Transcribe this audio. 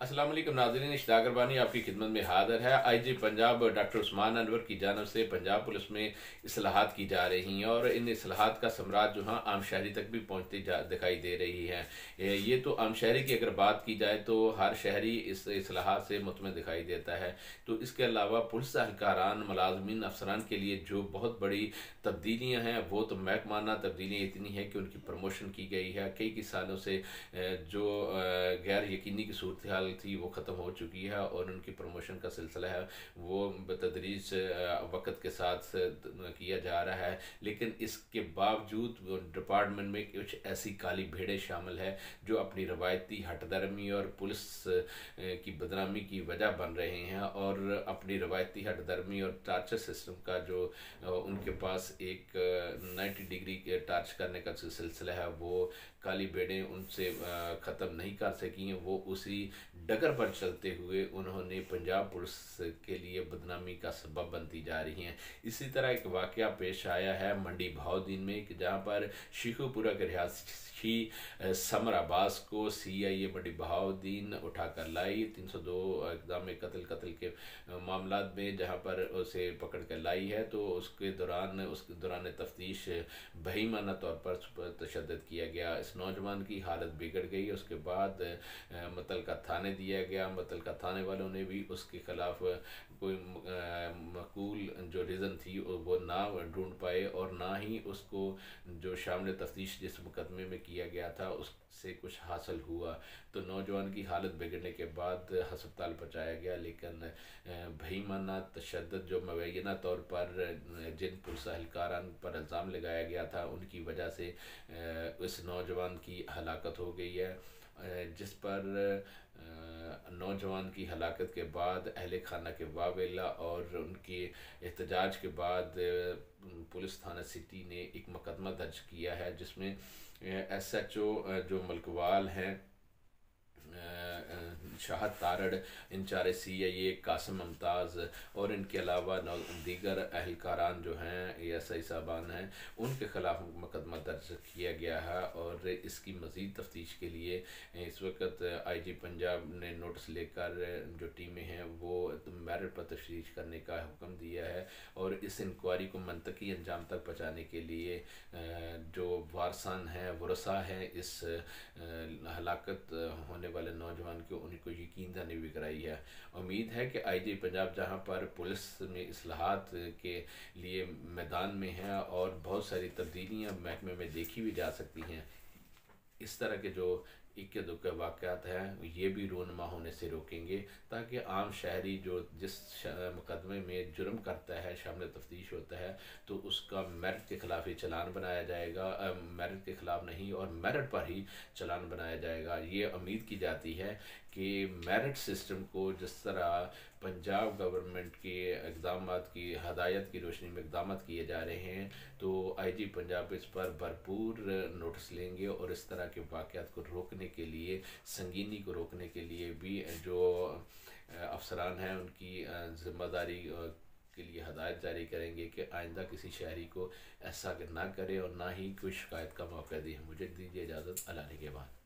वालेकुम नाजरीन इश्ताक रबानी आपकी खिदमत में हाजिर है। I G Punjab doctor Usman Anwar की जानब से पंजाब पुलिस में असलाहत की जा रही हैं और इन असलाहत का सम्राट जो है आम शहरी तक भी पहुँचती जा दिखाई दे रही है। ये तो आम शहरी की अगर बात की जाए तो हर शहरी इस असलाहत से मुतम दिखाई देता है। तो इसके अलावा पुलिस अहलकारान, मुलाजमीन अफसरान के लिए जो बहुत बड़ी तब्दीलियाँ हैं, वो तो महकमाना तब्दीलियाँ इतनी हैं कि उनकी प्रमोशन की गई है। कई कई सालों से जो गैर यकीनी की सूरत हाल थी, वो ख़त्म हो चुकी है और उनकी प्रमोशन का सिलसिला है। वो बतदरीज वक्त के साथ किया जा रहा है। लेकिन इसके बावजूद डिपार्टमेंट में कुछ ऐसी काली भेड़ें शामिल है जो अपनी रवायती हटदर्मी और पुलिस की बदनामी की वजह बन रहे हैं और अपनी रवायती हटदर्मी और टार्चर सिस्टम का जो उनके पास एक नाइन्टी डिग्री टार्च करने का सिलसिला है, वो काली बेड़ें उनसे ख़त्म नहीं कर सकी हैं। वो उसी डगर पर चलते हुए उन्होंने पंजाब पुलिस के लिए बदनामी का सबब बनती जा रही हैं। इसी तरह एक वाक़ पेश आया है मंडी भावदीन में, कि जहाँ पर शिखुपुरा के रिहासी समर अब्बास को सी आई ए मंडी बहाउद्दीन उठा कर लाई। तीन सौ दो इकदाम कत्ल कत्ल के मामला में जहाँ पर उसे पकड़ कर लाई है तो उसके दौरान उसके दौरान तफ्तीश बहीमाना तौर पर तशद किया गया। इस नौजवान की हालत बिगड़ गई। उसके बाद मतल का थाने दिया गया मतल का थाने वालों ने भी उसके ख़िलाफ़ कोई मकूल जो रीज़न थी, वो ना ढूंढ पाए और ना ही उसको जो शामिल तफ्तीश जिस मुकदमे में किया गया था, उससे कुछ हासिल हुआ। तो नौजवान की हालत बिगड़ने के बाद हस्पताल पहुँचाया गया, लेकिन भईमाना तशद जो मुबैना तौर पर जिन पुलिस एहलकारान पर इल्ज़ाम लगाया गया था, उनकी वजह से इस नौजवान की हलाकत हो गई है। जिस पर नौजवान की हलाकत के बाद, अहल खाना के वावेला और उनके एहतजाज के बाद पुलिस थाना सिटी ने एक मुकदमा दर्ज किया है, जिसमें एस एच ओ जो मलकवाल हैं शाहद तारड़, इन इंचार सी आई ए कासम मुमताज़ और इनके अलावा दीगर अहलकारान जो हैं एस आई साहबान हैं, उनके ख़िलाफ़ मुकदमा दर्ज किया गया है और इसकी मज़ीद तफ्तीश के लिए इस वक्त आई जी पंजाब ने नोटिस लेकर जो टीमें हैं, वो मेरिट पर तफ्तीश करने का हुक्म दिया है और इस इंक्वायरी को मनतकी अंजाम तक पहुँचाने के लिए जो वारसान हैं वसा हैं, इस हलाकत होने वाले नौजवान के को उनको यकीन दहानी भी कराई है। उम्मीद है कि आई जी पंजाब जहाँ पर पुलिस में असलाहत के लिए मैदान में है और बहुत सारी तब्दीलियाँ महकमे में देखी भी जा सकती हैं। इस तरह के जो इक्के दुक्के वाक़ात हैं, ये भी रोनमा होने से रोकेंगे, ताकि आम शहरी जो जिस मुकदमे में जुर्म करता है, शामिल तफ्तीश होता है तो उसका मेरिट के ख़िलाफ़ ही चलान बनाया जाएगा मेरिट के ख़िलाफ़ नहीं, और मेरिट पर ही चलान बनाया जाएगा। ये उम्मीद की जाती है कि मेरिट सिस्टम को जिस तरह पंजाब गवर्नमेंट के इकदाम की, हदायत की रोशनी में इकदाम किए जा रहे हैं तो आई जी पंजाब इस पर भरपूर नोटिस लेंगे और इस तरह के वाक़ात को रोकने के लिए, संगीनी को रोकने के लिए भी जो अफसरान हैं, उनकी ज़िम्मेदारी के लिए हदायत जारी करेंगे कि आइंदा किसी शहरी को ऐसा ना करे और ना ही कोई शिकायत का मौका दे। मुझे दीजिए इजाज़त अलाने के बाद।